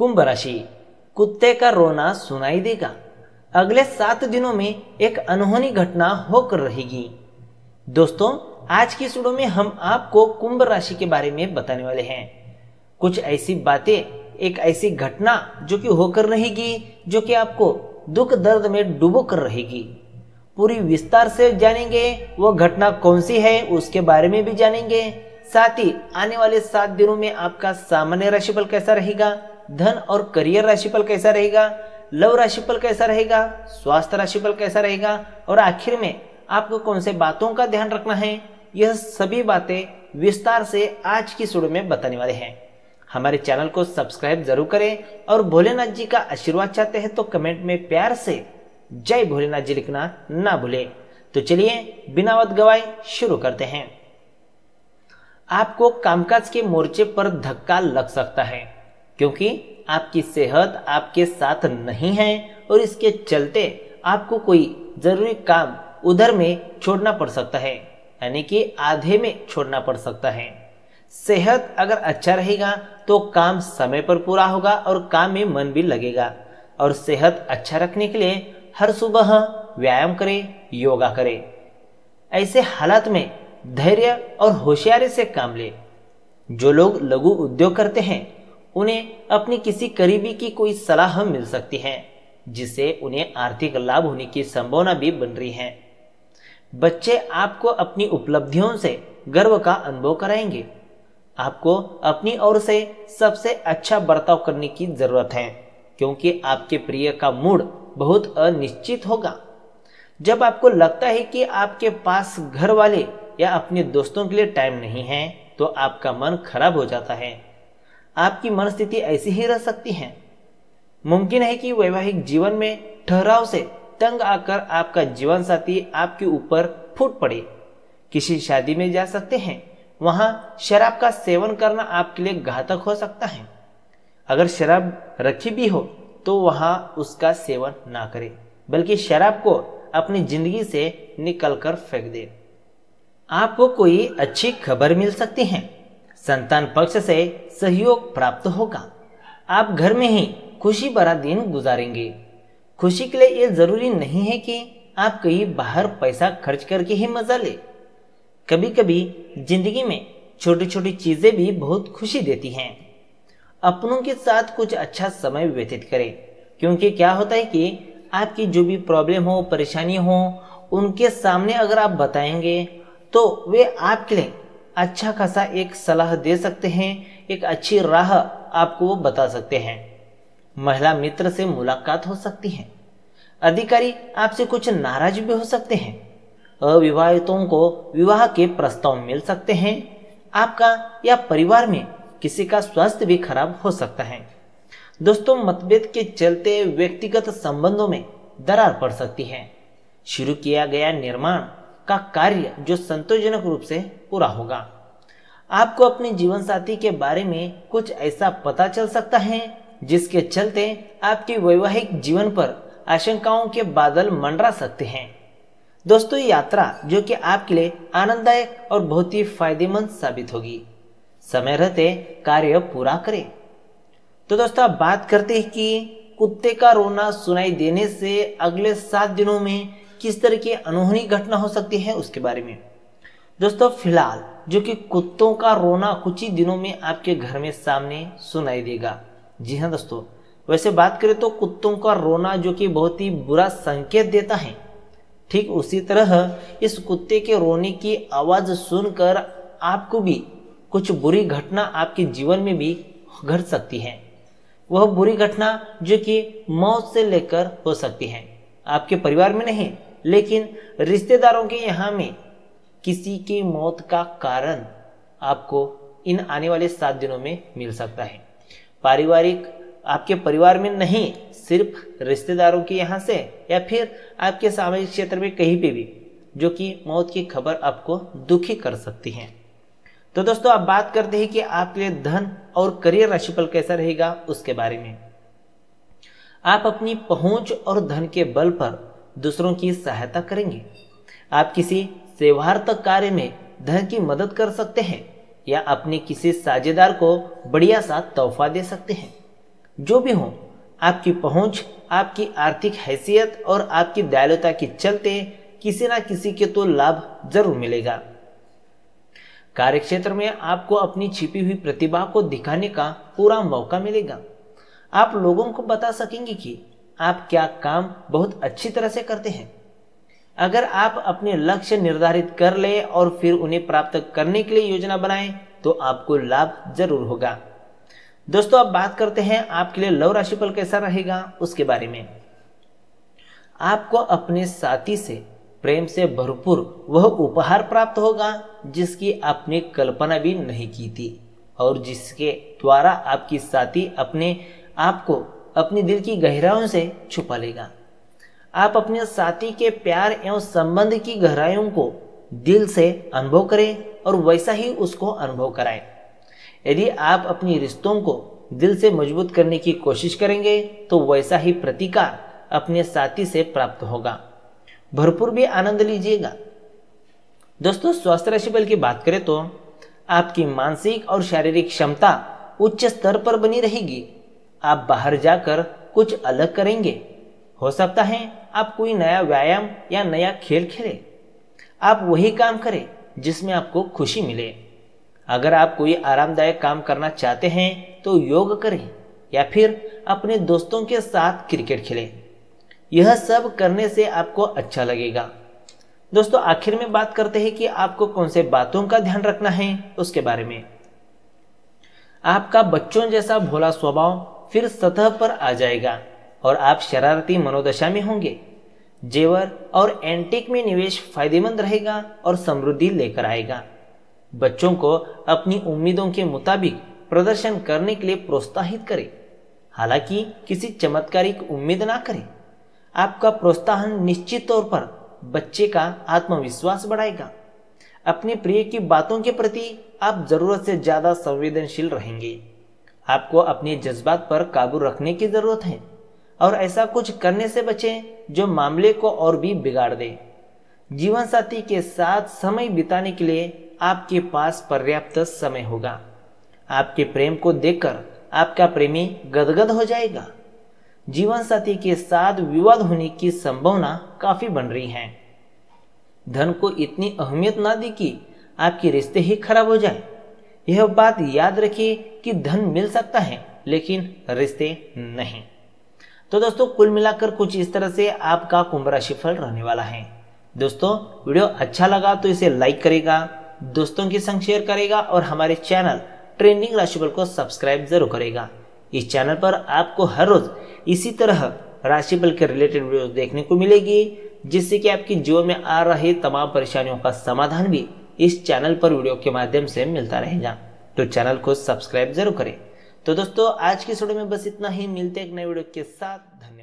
कुंभ राशि कुत्ते का रोना सुनाई देगा। अगले सात दिनों में एक अनहोनी घटना होकर रहेगी। दोस्तों, आज की वीडियो में हम आपको कुंभ राशि के बारे में बताने वाले हैं। कुछ ऐसी बातें, एक ऐसी घटना जो कि होकर रहेगी, जो कि आपको दुख दर्द में डूबो कर रहेगी। पूरी विस्तार से जानेंगे, वो घटना कौन सी है, उसके बारे में भी जानेंगे। साथ ही आने वाले सात दिनों में आपका सामान्य राशिफल कैसा रहेगा धन और करियर राशिफल कैसा रहेगा? लव राशिफल कैसा रहेगा? स्वास्थ्य राशिफल कैसा रहेगा? और आखिर में आपको कौन से बातों का ध्यान रखना है? यह सभी बातें विस्तार से आज की सुड़ में बताने वाले हैं। हमारे चैनल को सब्सक्राइब ज़रूर करें और भोलेनाथ जी का आशीर्वाद चाहते हैं तो कमेंट में प्यार से जय भोलेनाथ जी लिखना ना भूले। तो चलिए बिना वक्त गवाए शुरू करते हैं। आपको कामकाज के मोर्चे पर धक्का लग सकता है। क्योंकि आपकी सेहत आपके साथ नहीं है और इसके चलते आपको कोई ज़रूरी काम उधर में छोड़ना पड़ सकता है, यानी कि आधे में छोड़ना पड़ सकता है। सेहत अगर अच्छा रहेगा तो काम समय पर पूरा होगा और काम में मन भी लगेगा। और सेहत अच्छा रखने के लिए हर सुबह व्यायाम करें, योगा करें। ऐसे हालात में धैर्य और होशियारी से काम ले। जो लोग लघु उद्योग करते हैं उन्हें अपनी किसी करीबी की कोई सलाह मिल सकती है, जिससे उन्हें आर्थिक लाभ होने की संभावना भी बन रही है। बच्चे आपको अपनी उपलब्धियों से गर्व का अनुभव कराएँगे। आपको अपनी ओर से सबसे अच्छा बर्ताव करने की ज़रूरत है, क्योंकि आपके प्रिय का मूड बहुत अनिश्चित होगा। जब आपको लगता है कि आपके पास घर वाले या अपने दोस्तों के लिए टाइम नहीं है तो आपका मन खराब हो जाता है। आपकी मन स्थिति ऐसी ही रह सकती है। मुमकिन है कि वैवाहिक जीवन में ठहराव से तंग आकर आपका जीवन साथी आपके ऊपर फूट पड़े। किसी शादी में जा सकते हैं, वहाँ शराब का सेवन करना आपके लिए घातक हो सकता है। अगर शराब रखी भी हो तो वहाँ उसका सेवन ना करें, बल्कि शराब को अपनी ज़िंदगी से निकल कर फेंक दे। आपको कोई अच्छी खबर मिल सकती है। संतान पक्ष से सहयोग प्राप्त होगा। आप घर में ही खुशी भरा दिन गुजारेंगे। खुशी के लिए यह ज़रूरी नहीं है कि आप कहीं बाहर पैसा खर्च करके ही मज़ा ले। कभी कभी ज़िंदगी में छोटी छोटी चीज़ें भी बहुत खुशी देती हैं। अपनों के साथ कुछ अच्छा समय व्यतीत करें, क्योंकि क्या होता है कि आपकी जो भी प्रॉब्लम हो, परेशानी हो, उनके सामने अगर आप बताएँगे तो वे आपके लिए अच्छा खासा एक सलाह दे सकते हैं, एक अच्छी राह आपको वो बता सकते हैं। महिला मित्र से मुलाकात हो सकती है। अधिकारी आपसे कुछ नाराज़ भी हो सकते हैं। अविवाहितों को विवाह के प्रस्ताव मिल सकते हैं। आपका या परिवार में किसी का स्वास्थ्य भी खराब हो सकता है। दोस्तों, मतभेद के चलते व्यक्तिगत संबंधों में दरार पड़ सकती है। शुरू किया गया निर्माण का कार्य जो संतोषजनक रूप से पूरा होगा। आपको अपने जीवन साथी के बारे में कुछ ऐसा पता चल सकता है, जिसके चलते आपके वैवाहिक जीवन पर आशंकाओं के बादल मंडरा सकते हैं। दोस्तों यात्रा जो कि आपके लिए आनंददायक और बहुत ही फ़ायदेमंद साबित होगी। समय रहते कार्य पूरा करें। तो दोस्तों, आप बात करते हैं कि कुत्ते का रोना सुनाई देने से अगले सात दिनों में किस तरह की अनहोनी घटना हो सकती है उसके बारे में। दोस्तों, फ़िलहाल, जो कि कुत्तों का रोना कुछ ही दिनों में आपके घर में सामने सुनाई देगा। जी हाँ दोस्तों, वैसे बात करें तो कुत्तों का रोना जो कि बहुत ही बुरा संकेत देता है, ठीक उसी तरह इस कुत्ते के रोने की आवाज़ सुनकर आपको भी कुछ बुरी घटना आपके जीवन में भी घट सकती है। वह बुरी घटना जो कि मौत से लेकर हो सकती है। आपके परिवार में नहीं लेकिन रिश्तेदारों के यहाँ में किसी की मौत का कारण आपको इन आने वाले सात दिनों में मिल सकता है। पारिवारिक आपके परिवार में नहीं, सिर्फ़ रिश्तेदारों के यहाँ से या फिर आपके सामाजिक क्षेत्र में कहीं पे भी, जो कि मौत की खबर आपको दुखी कर सकती है। तो दोस्तों आप बात करते हैं कि आपके लिए धन और करियर राशिफल कैसा रहेगा उसके बारे में। आप अपनी पहुँच और धन के बल पर दूसरों की सहायता करेंगे। आप किसी सेवार्थक कार्य में धन की मदद कर सकते हैं, या अपने किसी साझेदार को बढ़िया सा तोहफा दे सकते हैं। जो भी हो, आपकी पहुँच, आपकी आर्थिक हैसियत और आपकी दयालुता के चलते किसी ना किसी के तो लाभ ज़रूर मिलेगा। कार्य क्षेत्र में आपको अपनी छिपी हुई प्रतिभा को दिखाने का पूरा मौका मिलेगा। आप लोगों को बता सकेंगे कि आप क्या काम बहुत अच्छी तरह से करते हैं? अगर आप अपने लक्ष्य निर्धारित कर ले और फिर उन्हें प्राप्त करने के लिए योजना बनाएँ तो आपको लाभ ज़रूर होगा। दोस्तों, अब बात करते हैं आपके लिए लव राशिफल कैसा रहेगा उसके बारे में। आपको अपने साथी से प्रेम से भरपूर वह उपहार प्राप्त होगा जिसकी आपने कल्पना भी नहीं की थी और जिसके द्वारा आपकी साथी अपने आप को अपनी दिल की गहराइयों से छुपा लेगा। आप अपने साथी के प्यार एवं संबंध की गहराइयों को दिल से अनुभव करें और वैसा ही उसको अनुभव कराएँ। यदि आप अपनी रिश्तों को दिल से मज़बूत करने की कोशिश करेंगे तो वैसा ही प्रतिकार अपने साथी से प्राप्त होगा। भरपूर भी आनंद लीजिएगा। दोस्तों, स्वास्थ्य राशि बल की बात करें तो आपकी मानसिक और शारीरिक क्षमता उच्च स्तर पर बनी रहेगी। आप बाहर जाकर कुछ अलग करेंगे। हो सकता है आप कोई नया व्यायाम या नया खेल खेलें। आप वही काम करें जिसमें आपको खुशी मिले। अगर आप कोई आरामदायक काम करना चाहते हैं तो योग करें या फिर अपने दोस्तों के साथ क्रिकेट खेलें। यह सब करने से आपको अच्छा लगेगा। दोस्तों, आखिर में बात करते हैं कि आपको कौन से बातों का ध्यान रखना है, उसके बारे में। आपका बच्चों जैसा भोला स्वभाव फिर सतह पर आ जाएगा और आप शरारती मनोदशा में होंगे। जेवर और एंटिक में निवेश फ़ायदेमंद रहेगा और समृद्धि लेकर आएगा। बच्चों को अपनी उम्मीदों के मुताबिक प्रदर्शन करने के लिए प्रोत्साहित करें। हालाँकि किसी चमत्कारिक उम्मीद ना करें। आपका प्रोत्साहन निश्चित तौर पर बच्चे का आत्मविश्वास बढ़ाएगा। अपने प्रिय की बातों के प्रति आप ज़रूरत से ज़्यादा संवेदनशील रहेंगे। आपको अपने जज्बात पर काबू रखने की ज़रूरत है और ऐसा कुछ करने से बचें जो मामले को और भी बिगाड़ दे। जीवन साथी के साथ समय बिताने के लिए आपके पास पर्याप्त समय होगा। आपके प्रेम को देखकर आपका प्रेमी गदगद हो जाएगा। जीवन साथी के साथ विवाद होने की संभावना काफ़ी बन रही है। धन को इतनी अहमियत ना दी कि आपके रिश्ते ही खराब हो जाए। यह बात याद रखिए कि धन मिल सकता है, लेकिन रिश्ते नहीं। तो दोस्तों, कुल मिलाकर कुछ इस तरह से आपका कुंभ राशि फल रहने वाला है। दोस्तों, वीडियो अच्छा लगा तो इसे लाइक करेगा, दोस्तों के संग शेयर करेगा और हमारे चैनल ट्रेंडिंग राशिफल को सब्सक्राइब ज़रूर करेगा। इस चैनल पर आपको हर रोज इसी तरह राशिफल के रिलेटेड वीडियो देखने को मिलेगी, जिससे कि आपके जीवन में आ रहे तमाम परेशानियों का समाधान भी इस चैनल पर वीडियो के माध्यम से मिलता रहेगा। तो चैनल को सब्सक्राइब ज़रूर करें। तो दोस्तों, आज की वीडियो में बस इतना ही। मिलते एक नए वीडियो के साथ। धन्यवाद।